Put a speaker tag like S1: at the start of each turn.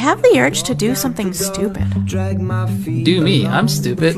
S1: have the urge to do something stupid.
S2: Do me, I'm stupid.